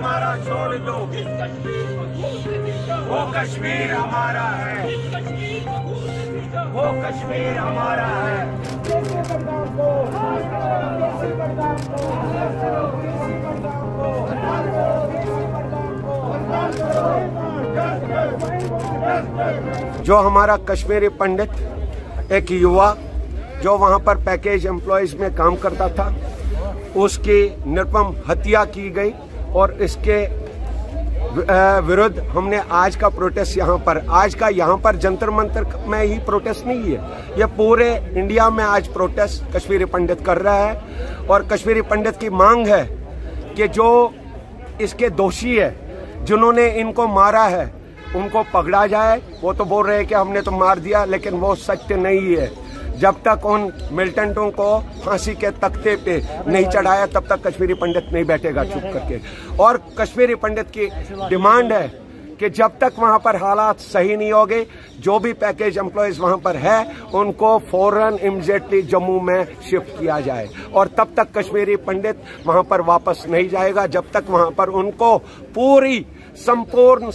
हमारा छोड़ दो। वो कश्मीर हमारा है। वो कश्मीर हमारा है। जो हमारा कश्मीरी पंडित, एक युवा, जो वहाँ पर पैकेज एम्प्लॉयज़ में काम करता था, उसकी निर्पम हत्या की गई। और इसके विरुद्ध हमने आज का प्रोटेस्ट यहाँ पर। आज का यहाँ पर जंतर मंतर में ही प्रोटेस्ट नहीं है। ये पूरे इंडिया में आज प्रोटेस्ट कश्मीरी पंडित कर रहा है। और कश्मीरी पंडित की मांग है कि जो इसके दोषी है, जिन्होंने इनको मारा है, उनको पकड़ा जाए। वो तो बोल रहे हैं कि हमने तो मार दिया, लेकिन वो सत्य नहीं है। जब तक उन मिलिटेंटों को फांसी के तख्ते पे नहीं चढ़ाया, तब तक कश्मीरी पंडित नहीं बैठेगा चुप करके। और कश्मीरी पंडित की डिमांड है कि जब तक वहाँ पर हालात सही नहीं होंगे, जो भी पैकेज एम्प्लॉयज़ वहाँ पर है, उनको फ़ौरन इमीडिएटली जम्मू में शिफ्ट किया जाए। और तब तक कश्मीरी पंडित वहाँ पर वापस नहीं जाएगा, जब तक वहाँ पर उनको पूरी संपूर्ण